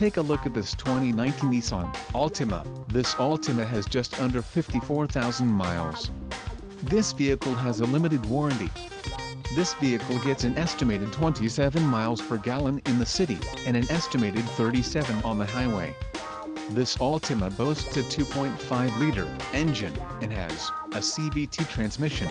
take a look at this 2019 Nissan Altima. This Altima has just under 54,000 miles. This vehicle has a limited warranty. This vehicle gets an estimated 27 miles per gallon in the city, and an estimated 37 on the highway. This Altima boasts a 2.5-liter engine, and has a CVT transmission.